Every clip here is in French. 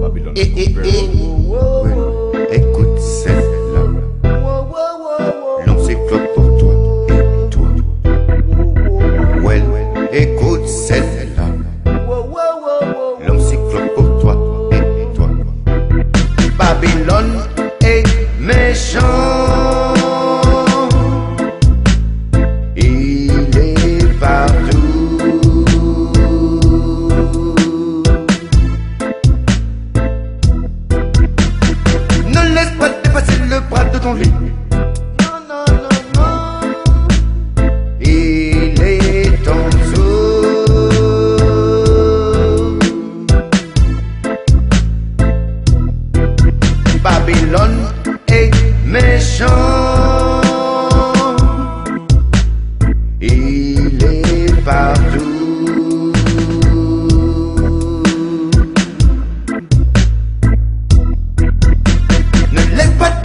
Babylon is very.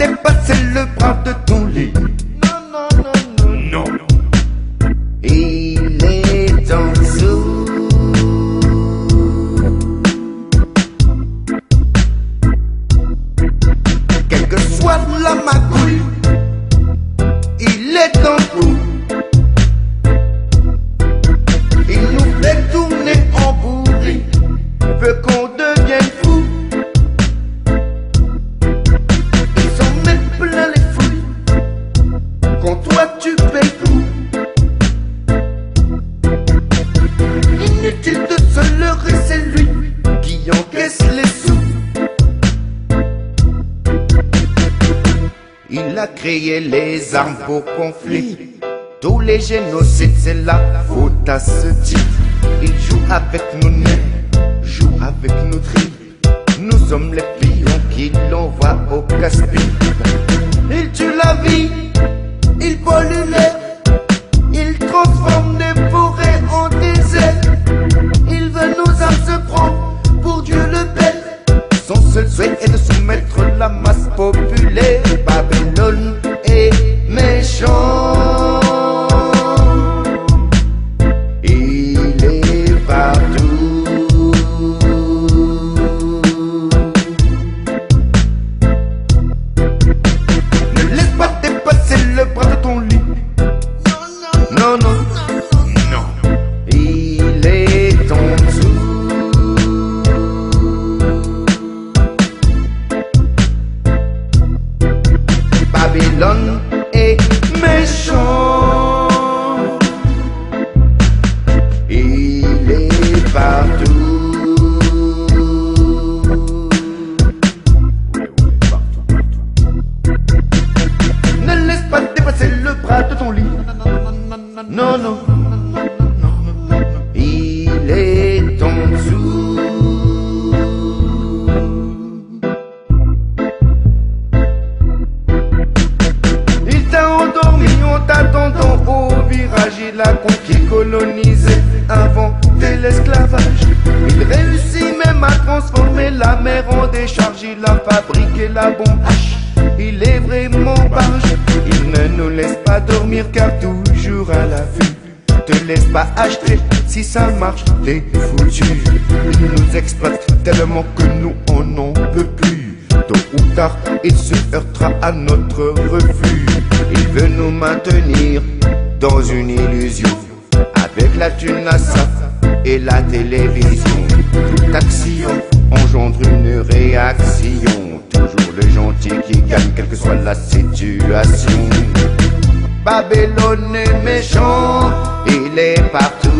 Dépasser le bras de ton lit. Non, non, non, non. Non. Il est en dessous. Quelle que soit la magouille, il est en vous. Il nous fait tourner en bourri, veut qu'on devienne fou. Il a créé les armes pour conflit. Tous les génocides, c'est la faute à ce type. Il joue avec nos nerfs, joue avec nos tripes. Nous sommes les pions qui l'envoient au casse-pipe. Babylone est méchant. Virage. Il a conquis, colonisé, inventé l'esclavage. Il réussit même à transformer la mer en décharge. Il a fabriqué la bombe. Il est vraiment barge. Il ne nous laisse pas dormir car toujours à la vue. Te laisse pas acheter si ça marche, t'es foutu. Il nous exploite tellement que nous on n'en peut plus. Tôt ou tard, il se heurtera à notre refus. Il veut nous maintenir dans une illusion. Avec la thune, la SAF et la télévision. Action engendre une réaction. Toujours le gentil qui gagne, quelle que soit la situation. Babylone est méchant, il est partout.